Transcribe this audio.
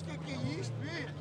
скільки їсть він.